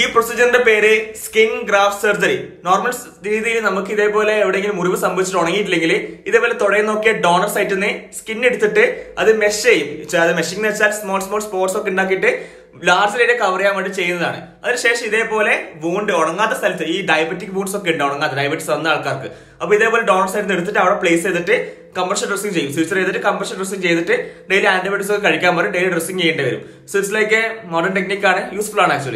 ഈ പ്രൊസീജിയറിന്റെ പേര് skin graph surgery normal രീതിയിൽ നമുക്ക് ഇതേപോലെ എവിടെയെങ്കിലും മുറിവ് സംഭവിച്ചിട്ട് ഉണങ്ങിയിട്ടില്ലെങ്കിൽ ഇതേപോലെ തുടയിൽ നോക്കിയ ഡോണർ സൈറ്റിൽ നിന്ന് സ്കിൻ എടുത്തിട്ട് അത് മെഷ് ചെയ്യും. അത് മെഷിംഗ് എന്ന് വെച്ചാൽ സ്മോൾ സ്മോൾ സ്പോർട്സ് ഒക്കെ ഉണ്ടാക്കിയിട്ട് ലാർജ് ഏരിയ കവർ ചെയ്യാൻ വേണ്ടി ചെയ്യുന്നതാണ്. അതിനുശേഷം ഇതേപോലെ വൂണ്ട് ഉണങ്ങാത്ത സ്ഥലത്ത് ഈ ഡയബറ്റിക് വൂണ്ട്സ് ഒക്കെ ഉണ്ട് ഉണങ്ങാത്ത ഡയബറ്റിസ് വന്ന ആൾക്കാർക്ക്. അപ്പൊ ഇതേപോലെ ഡോണർ സൈഡിൽ നിന്ന് എടുത്തിട്ട് അവിടെ പ്ലേസ് ചെയ്തിട്ട് കമ്പർഷൻ ഡ്രസ്സിംഗ് ചെയ്യും. സ്വിച്ചർ ചെയ്തിട്ട് കമ്പർഷൻ ഡ്രസ്സിംഗ് ചെയ്തിട്ട് ഡെയിലി ആന്റിബയോട്ടിക്സ് ഒക്കെ കഴിക്കാൻ പറയും. ഡെയിലി ഡ്രസ്സിംഗ് ചെയ്യേണ്ടി വരും. സോ ലൈക്ക് മോഡേൺ ടെക്നിക്കാണ് യൂസ്ഫുൾ ആണ്. ആക്ച്വലി